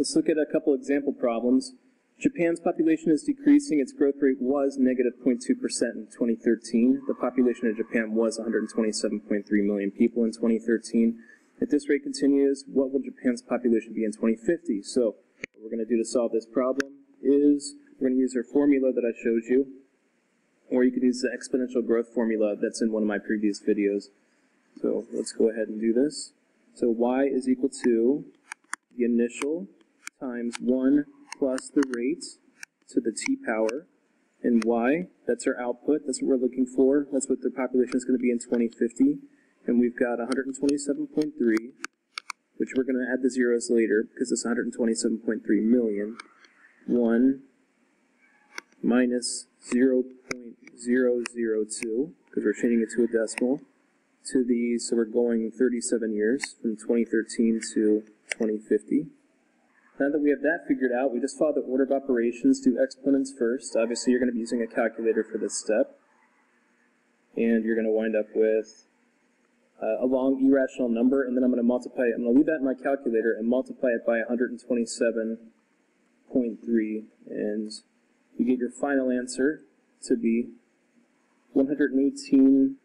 Let's look at a couple example problems. Japan's population is decreasing. Its growth rate was negative 0.2% in 2013. The population of Japan was 127.3 million people in 2013. If this rate continues, what will Japan's population be in 2050? So, what we're going to do to solve this problem is we're going to use our formula that I showed you, or you could use the exponential growth formula that's in one of my previous videos. So, let's go ahead and do this. So, y is equal to the initial times 1 plus the rate to the t power, and y, that's our output, that's what we're looking for, that's what the population is going to be in 2050, and we've got 127.3, which we're going to add the zeros later, because it's 127.3 million, 1 minus 0.002, because we're changing it to a decimal, to the, so we're going 37 years, from 2013 to 2050. Now that we have that figured out, we just follow the order of operations, do exponents first. Obviously, you're going to be using a calculator for this step. And you're going to wind up with uh, a long irrational number, and then I'm going to multiply it. I'm going to leave that in my calculator and multiply it by 127.3, and you get your final answer to be 118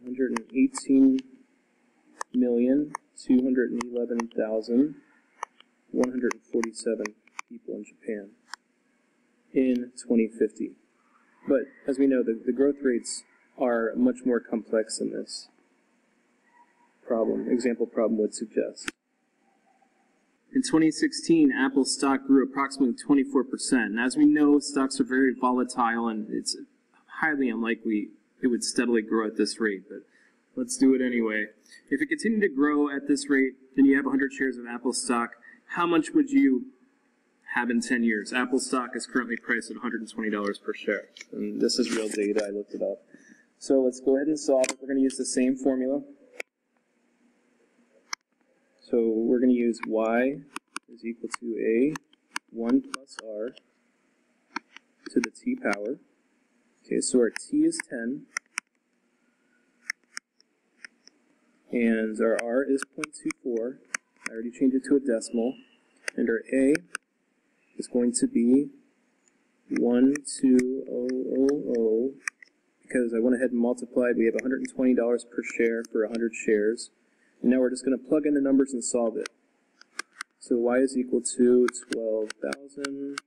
118 million 211,147 people in Japan in 2050. But as we know, the, the growth rates are much more complex than this problem, example problem would suggest. In 2016, Apple stock grew approximately 24%. And as we know, stocks are very volatile and it's highly unlikely it would steadily grow at this rate. But Let's do it anyway. If it continued to grow at this rate, then you have 100 shares of Apple stock. How much would you have in 10 years? Apple stock is currently priced at $120 per share. And this is real data. I looked it up. So let's go ahead and solve it. We're going to use the same formula. So we're going to use y is equal to a 1 plus r to the t power. Okay, so our t is 10. And our R is 0.24. I already changed it to a decimal. And our A is going to be 12000 because I went ahead and multiplied. We have $120 per share for 100 shares. And now we're just going to plug in the numbers and solve it. So y is equal to 12,000,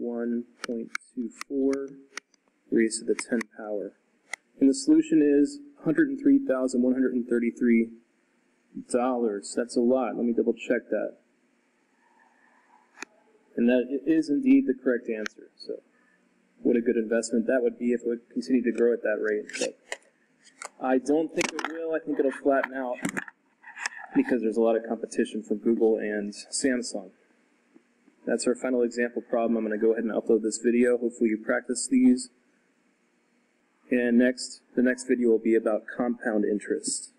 1.24 raised to the 10 power. And the solution is $103,133. That's a lot. Let me double check that. And that is indeed the correct answer. So, what a good investment that would be if it would continue to grow at that rate. But I don't think it will. I think it'll flatten out because there's a lot of competition from Google and Samsung. That's our final example problem. I'm going to go ahead and upload this video. Hopefully you practice these. And next, the next video will be about compound interest.